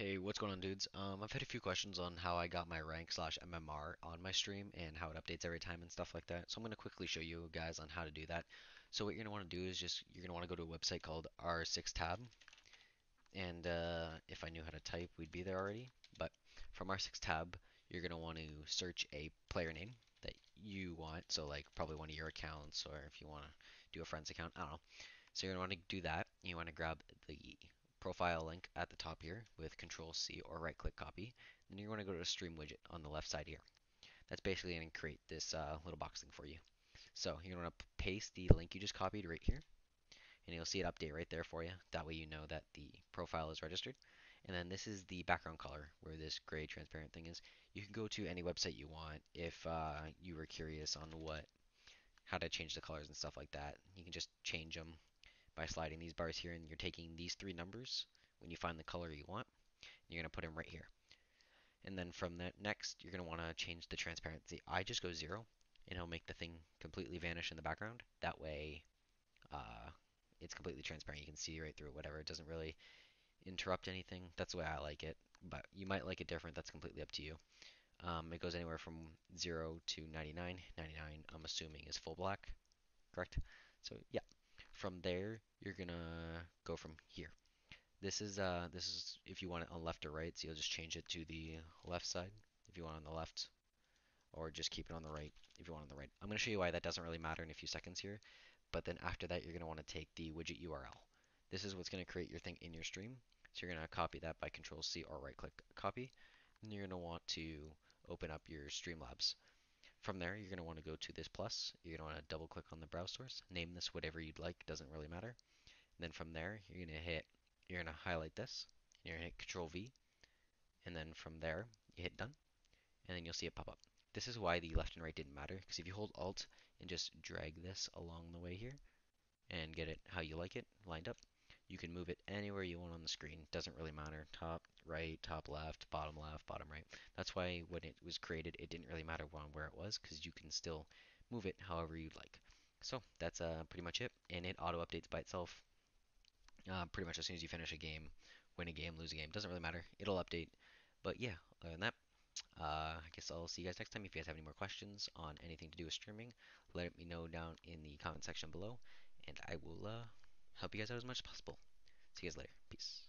Hey, what's going on, dudes? Um, I've had a few questions on how I got my rank slash MMR on my stream and how it updates every time and stuff like that. So I'm going to quickly show you guys on how to do that. So what you're going to want to do is just, you're going to want to go to a website called R6Tab. And uh, if I knew how to type, we'd be there already. But from R6Tab, you're going to want to search a player name that you want. So like probably one of your accounts or if you want to do a friend's account, I don't know. So you're going to want to do that. You want to grab the profile link at the top here with Control C or right click copy. Then you're going to go to the stream widget on the left side here. That's basically going to create this uh, little box thing for you. So you're going to paste the link you just copied right here. And you'll see it update right there for you. That way you know that the profile is registered. And then this is the background color where this gray transparent thing is. You can go to any website you want if uh, you were curious on what how to change the colors and stuff like that. You can just change them by sliding these bars here and you're taking these three numbers when you find the color you want you're going to put them right here. And then from that next you're going to want to change the transparency. I just go zero and it'll make the thing completely vanish in the background. That way uh, it's completely transparent. You can see right through whatever. It doesn't really interrupt anything. That's the way I like it but you might like it different. That's completely up to you. Um, it goes anywhere from 0 to 99 99 I'm assuming is full black correct? So yeah from there, you're gonna go from here. This is uh this is if you want it on left or right, so you'll just change it to the left side if you want on the left, or just keep it on the right if you want on the right. I'm gonna show you why that doesn't really matter in a few seconds here, but then after that you're gonna want to take the widget URL. This is what's gonna create your thing in your stream. So you're gonna copy that by Control C or right click copy. And you're gonna want to open up your Streamlabs. From there, you're going to want to go to this plus. You're going to want to double click on the browse source. Name this whatever you'd like. Doesn't really matter. And then from there, you're going to hit, you're going to highlight this. You're going to hit Control V. And then from there, you hit done. And then you'll see it pop up. This is why the left and right didn't matter. Because if you hold Alt and just drag this along the way here and get it how you like it lined up, you can move it anywhere you want on the screen. Doesn't really matter. Top, right, top left, bottom left, bottom right. That's why when it was created, it didn't really matter where it was because you can still move it however you'd like. So that's uh, pretty much it. And it auto updates by itself uh, pretty much as soon as you finish a game, win a game, lose a game. Doesn't really matter. It'll update. But yeah, other than that, uh, I guess I'll see you guys next time. If you guys have any more questions on anything to do with streaming, let me know down in the comment section below, and I will uh, help you guys out as much as possible. See you guys later. Peace.